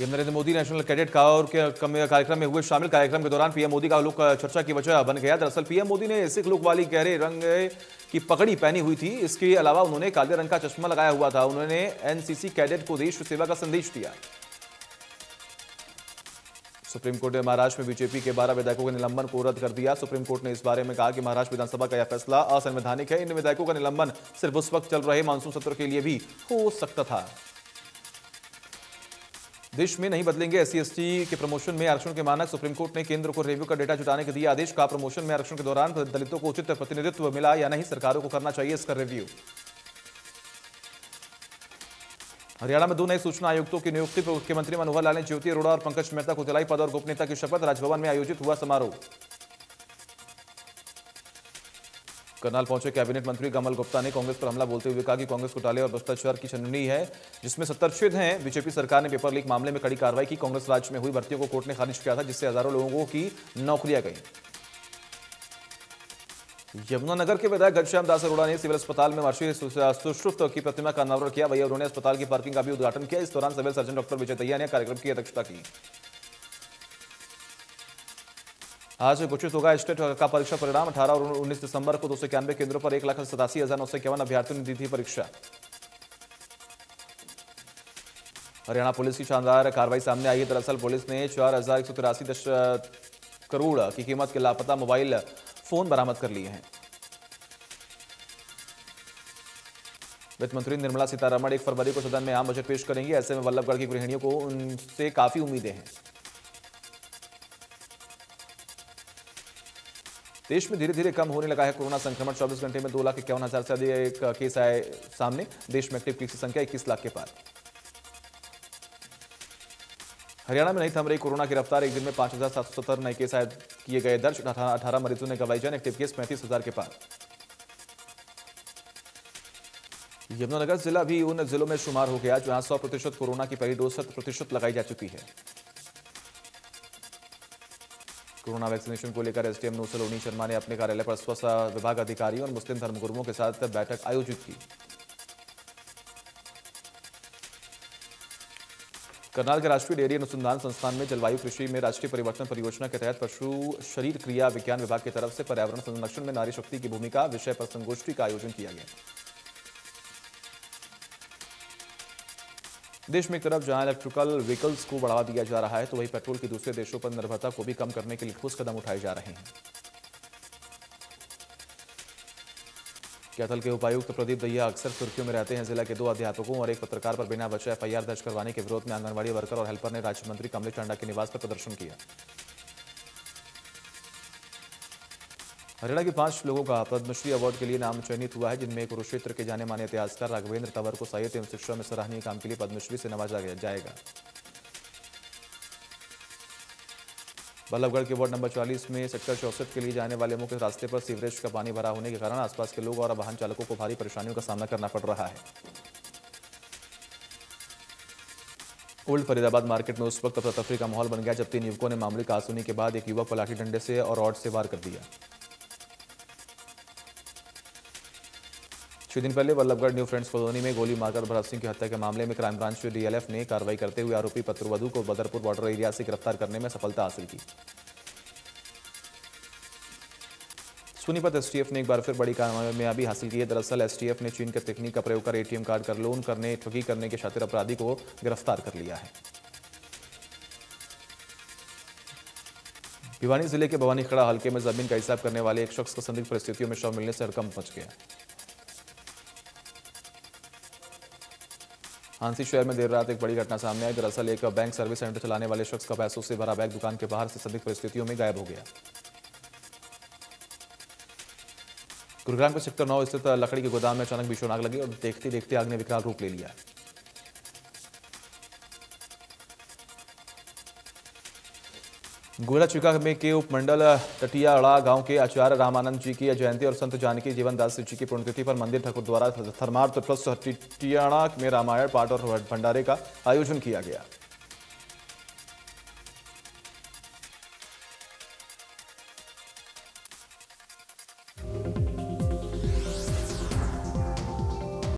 PM Narendra Modi national cadet और के कार्यक्रम में हुए शामिल कार्यक्रम के दौरान पीएम मोदी का लुक चर्चा की वजह बन गया। दरअसल पीएम मोदी ने सिख लुक वाली गहरे रंग की पगड़ी पहनी हुई थी। इसके अलावा उन्होंने काले रंग का चश्मा लगाया हुआ था। उन्होंने एनसीसी कैडेट को देश सेवा का संदेश दिया। सुप्रीम कोर्ट ने महाराष्ट्र में बीजेपी के बारह विधायकों के निलंबन को रद्द कर दिया। सुप्रीम कोर्ट ने इस बारे में कहा कि महाराष्ट्र विधानसभा का यह फैसला असंवैधानिक है। इन विधायकों का निलंबन सिर्फ़ उस वक्त चल रहे मानसून सत्र के लिए भी हो सकता था। देश में नहीं बदलेंगे एस सी के प्रमोशन में आरक्षण के मानक सुप्रीम कोर्ट ने केंद्र को रिव्यू का डेटा जुटाने के दिए आदेश। का प्रमोशन में आरक्षण के दौरान दलितों को उचित प्रतिनिधित्व मिला या नहीं, सरकारों को करना चाहिए इसका रिव्यू हरियाणा में दो नए सूचना आयुक्तों की नियुक्ति पर मुख्यमंत्री मनोहर लाल ने ज्योति अरोड़ा और पंकज मेहता को दिलाई पद और गोपनीयता की शपथ। राजभवन में आयोजित हुआ समारोह। करनाल पहुँचे कैबिनेट मंत्री कमल गुप्ता ने कांग्रेस पर हमला बोलते हुए कहा कि कांग्रेस घोटाले और भ्रष्टाचार की छननी है, जिसमें सत्तर छेद हैं। बीजेपी सरकार ने पेपर लीक मामले में कड़ी कार्रवाई की। कांग्रेस राज्य में हुई भर्तियों को कोर्ट ने खारिज किया था, जिससे हज़ारों लोगों की नौकरियाँ गई। यमुनानगर के विधायक घनश्याम दास अरोड़ा ने सिविल अस्पताल में महर्षि सुश्रुत की प्रतिमा का अनावरण किया। वही उन्होंने अस्पताल की पार्किंग का भी उद्घाटन किया। इस दौरान सिविल सर्जन डॉक्टर विजय तैया ने कार्यक्रम की अध्यक्षता की। आज घोषित होगा स्टेट का परीक्षा परिणाम अठारह और उन्नीस दिसंबर को दो सौ इक्यानवे केंद्रों पर एक लाख सतासी हज़ार नौ सौ इक्यावन अभ्यर्थियों ने दी थी परीक्षा। हरियाणा पुलिस की शानदार कार्रवाई सामने आई है। दरअसल पुलिस ने चार हज़ार एक सौ तिरासी करोड़ की कीमत के लापता मोबाइल फ़ोन बरामद कर लिए हैं। वित्त मंत्री निर्मला सीतारमण एक फरवरी को सदन में आम बजट पेश करेंगी। ऐसे में वल्लभगढ़ की गृहिणियों को उनसे काफ़ी उम्मीदें हैं। देश में धीरे धीरे कम होने लगा है कोरोना संक्रमण। 24 घंटे में दो लाख इक्यावन हज़ार से अधिक केस आए सामने। देश में एक्टिव केस की संख्या 21 लाख के पार। हरियाणा में नहीं थम रही कोरोना की रफ्तार। एक दिन में पाँच हज़ार सात सौ सत्तर नए केस किए गए। दर्ज अठारह मरीजों ने गवाई जान एक्टिव केस पैंतीस हज़ार के पार। यमुनानगर जिला भी उन जिलों में शुमार हो गया जहाँ सौ प्रतिशत कोरोना की पहली डोज शत प्रतिशत लगाई जा चुकी है। कोरोना वैक्सीनेशन को लेकर एसडीएम नूसलोनी शर्मा ने अपने कार्यालय पर स्वच्छता विभाग अधिकारियों और मुस्लिम धर्मगुरुओं के साथ बैठक आयोजित की। करनाल के राष्ट्रीय डेयरी अनुसंधान संस्थान में जलवायु कृषि में राष्ट्रीय परिवर्तन परियोजना के तहत पशु शरीर क्रिया विज्ञान विभाग की तरफ़ से पर्यावरण संरक्षण में नारी शक्ति की भूमिका, विषय पर संगोष्ठी का आयोजन किया गया। देश में एक तरफ़ जहाँ इलेक्ट्रिकल व्हीकल्स को बढ़ावा दिया जा रहा है तो वहीं पेट्रोल की दूसरे देशों पर निर्भरता को भी कम करने के लिए ठोस कदम उठाए जा रहे हैं। कैथल के उपायुक्त प्रदीप दहिया अक्सर सुर्खियों में रहते हैं, जिला के दो अध्यापकों और एक पत्रकार पर बिना बचे एफआईआर दर्ज करवाने के विरोध में आंगनबाड़ी वर्कर और हेल्पर ने राज्य मंत्री कमलेश टांडा के निवास पर प्रदर्शन किया। हरियाणा के पाँच लोगों का पद्मश्री अवार्ड के लिए नाम चयनित हुआ है, जिनमें कुरुक्षेत्र के जाने माने इतिहासकार राघवेंद्र तंवर को साहित्य एवं शिक्षा में सराहनीय काम के लिए पद्मश्री से नवाजा जाएगा। बल्लभगढ़ के वार्ड नंबर 40 में सेक्टर चौसठ के लिए जाने वाले मुख्य रास्ते पर सीवरेज का पानी भरा होने के कारण आसपास के लोग और वाहन चालकों को भारी परेशानियों का सामना करना पड़ रहा है। ओल्ड फरीदाबाद मार्केट में उस वक्त अफरा का माहौल बन गया जब तीन युवकों ने मामले का सुनी के बाद एक युवक को लाठी डंडे से और रॉड से वार कर दिया। छह दिन पहले वल्लभगढ़ न्यू फ्रेंड्स कॉलोनी में गोली मारकर भरत सिंह की हत्या के मामले में क्राइम ब्रांच डीएलएफ ने कार्रवाई करते हुए आरोपी पत्रवधु को बदरपुर बॉर्डर एरिया से गिरफ़्तार करने में सफलता हासिल की। सोनीपत एसटीएफ ने एक बार फिर बड़ी कामयाबी हासिल की है। दरअसल एसटीएफ ने चीन के तकनीक का प्रयोग कर एटीएम कार्ड कर लोन करने, ठगी करने के खातिर अपराधी को गिरफ़्तार कर लिया है। भिवानी ज़िले के भवानी खड़ा हल्के में ज़मीन का हिसाब करने वाले एक शख्स को संदिग्ध परिस्थितियों में शव मिलने से हड़कंप मच गया। हांसी शहर में देर रात एक बड़ी घटना सामने आई। दरअसल एक बैंक सर्विस सेंटर चलाने वाले शख्स का पैसों से भरा बैग दुकान के बाहर से संदिग्ध परिस्थितियों में गायब हो गया। गुरुग्राम के सेक्टर नौ स्थित लकड़ी के गोदाम में अचानक भीषण आग लगी और देखते देखते आग ने विकराल रूप ले लिया। गोला में के उपमंडल टटियाड़ा गाँव के आचार्य रामानंद जी की जयंती और संत जानकी जीवनदास जी की पुण्यतिथि पर मंदिर ठाकुर द्वारा धर्मार्थ ट्रस्ट टिटियाड़ा में रामायण पाठ और भंडारे का आयोजन किया गया।